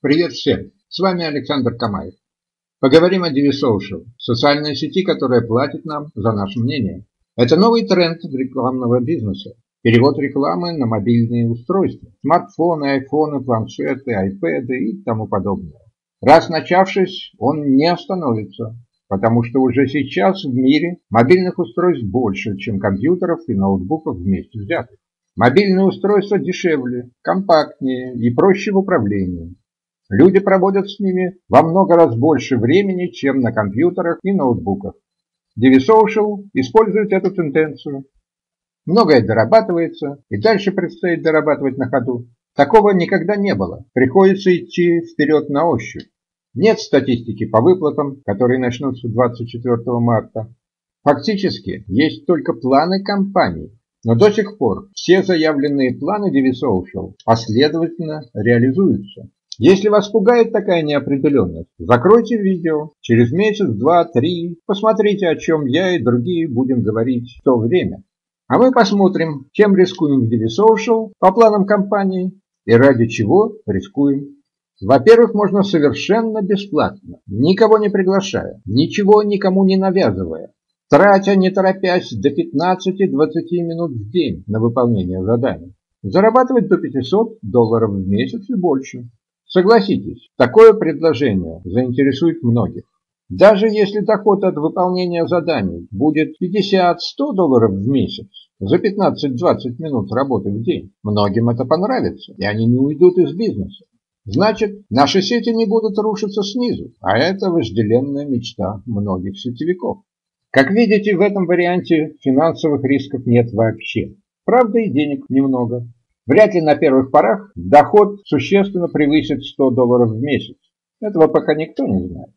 Привет всем! С вами Александр Камаев. Поговорим о DV Social, социальной сети, которая платит нам за наше мнение. Это новый тренд рекламного бизнеса. Перевод рекламы на мобильные устройства. Смартфоны, айфоны, планшеты, айпэды и тому подобное. Раз начавшись, он не остановится, потому что уже сейчас в мире мобильных устройств больше, чем компьютеров и ноутбуков вместе взятых. Мобильные устройства дешевле, компактнее и проще в управлении. Люди проводят с ними во много раз больше времени, чем на компьютерах и ноутбуках. DiviSocial использует эту тенденцию. Многое дорабатывается, и дальше предстоит дорабатывать на ходу. Такого никогда не было. Приходится идти вперед на ощупь. Нет статистики по выплатам, которые начнутся 24 марта. Фактически есть только планы компаний, но до сих пор все заявленные планы DiviSocial последовательно реализуются. Если вас пугает такая неопределенность, закройте видео. Через месяц, два, три посмотрите, о чем я и другие будем говорить в то время. А мы посмотрим, чем рискуем в Social по планам компании и ради чего рискуем. Во-первых, можно совершенно бесплатно, никого не приглашая, ничего никому не навязывая, тратя не торопясь до 15-20 минут в день на выполнение заданий, зарабатывать до 500 долларов в месяц и больше. Согласитесь, такое предложение заинтересует многих. Даже если доход от выполнения заданий будет 50-100 долларов в месяц за 15-20 минут работы в день, многим это понравится, и они не уйдут из бизнеса. Значит, наши сети не будут рушиться снизу, а это вожделенная мечта многих сетевиков. Как видите, в этом варианте финансовых рисков нет вообще. Правда и денег немного. Вряд ли на первых порах доход существенно превысит 100 долларов в месяц. Этого пока никто не знает.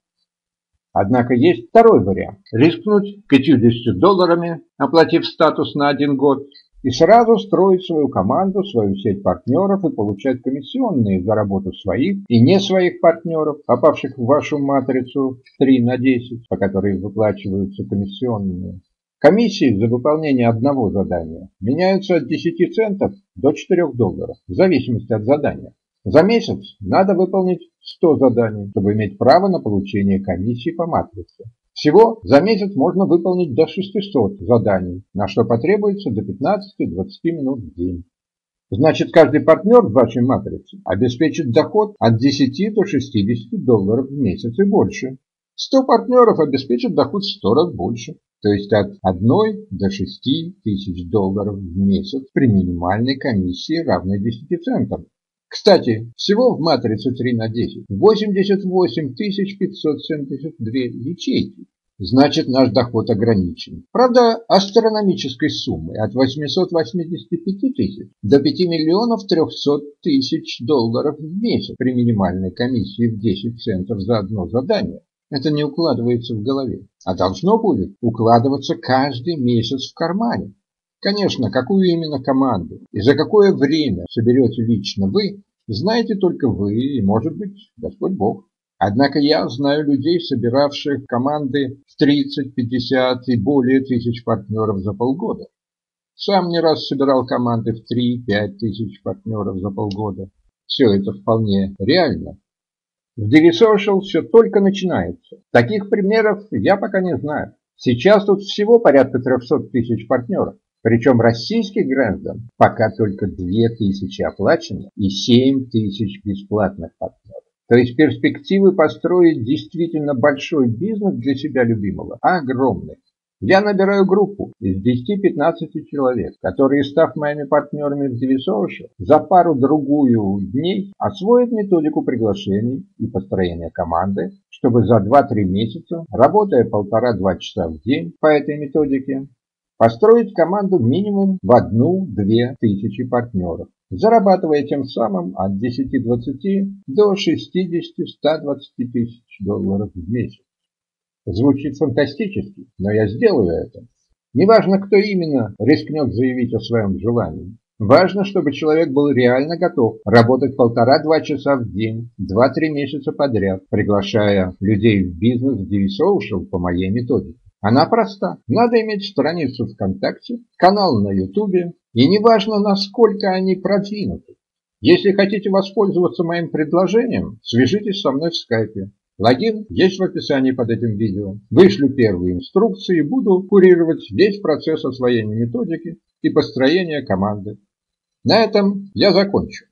Однако есть второй вариант. Рискнуть 50 долларами, оплатив статус на один год, и сразу строить свою команду, свою сеть партнеров и получать комиссионные за работу своих и не своих партнеров, попавших в вашу матрицу 3 на 10, по которой выплачиваются комиссионные. Комиссии за выполнение одного задания меняются от 10 центов до 4 долларов, в зависимости от задания. За месяц надо выполнить 100 заданий, чтобы иметь право на получение комиссии по матрице. Всего за месяц можно выполнить до 600 заданий, на что потребуется до 15-20 минут в день. Значит, каждый партнер в вашей матрице обеспечит доход от 10 до 60 долларов в месяц и больше. 100 партнеров обеспечат доход в 100 раз больше то есть от 1 до 6 тысяч долларов в месяц при минимальной комиссии, равной 10 центам. Кстати, всего в матрице 3 на 10 88 572 ячейки. Значит, наш доход ограничен. Правда, астрономической суммой от 885 тысяч до 5 миллионов 300 тысяч долларов в месяц при минимальной комиссии в 10 центов за одно задание. Это не укладывается в голове, а должно будет укладываться каждый месяц в кармане. Конечно, какую именно команду и за какое время соберете лично вы, знаете только вы и, может быть, Господь Бог. Однако я знаю людей, собиравших команды в 30, 50 и более тысяч партнеров за полгода. Сам не раз собирал команды в 3-5 тысяч партнеров за полгода. Все это вполне реально. В DiviSocial все только начинается. Таких примеров я пока не знаю. Сейчас тут всего порядка 300 тысяч партнеров. Причем российских граждан пока только 2000 оплачено и 7 тысяч бесплатных партнеров. То есть перспективы построить действительно большой бизнес для себя любимого огромны. Я набираю группу из 10-15 человек, которые, став моими партнерами в Девисовше, за пару-другую дней освоят методику приглашений и построения команды, чтобы за 2-3 месяца, работая полтора-два часа в день по этой методике, построить команду минимум в одну-две тысячи партнеров, зарабатывая тем самым от 10-20 до 60-120 тысяч долларов в месяц. Звучит фантастически, но я сделаю это. Неважно, кто именно рискнет заявить о своем желании. Важно, чтобы человек был реально готов работать полтора-два часа в день, два-три месяца подряд, приглашая людей в бизнес в DiviSocial по моей методике. Она проста. Надо иметь страницу ВКонтакте, канал на Ютубе, и неважно, насколько они продвинуты. Если хотите воспользоваться моим предложением, свяжитесь со мной в скайпе. Логин есть в описании под этим видео. Вышлю первые инструкции буду курировать весь процесс освоения методики и построения команды. На этом я закончу.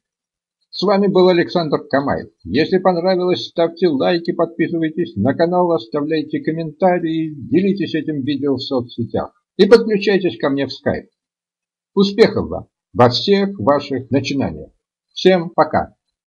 С вами был Александр Камаев. Если понравилось, ставьте лайки, подписывайтесь на канал, оставляйте комментарии, делитесь этим видео в соцсетях и подключайтесь ко мне в скайп. Успехов вам во всех ваших начинаниях. Всем пока!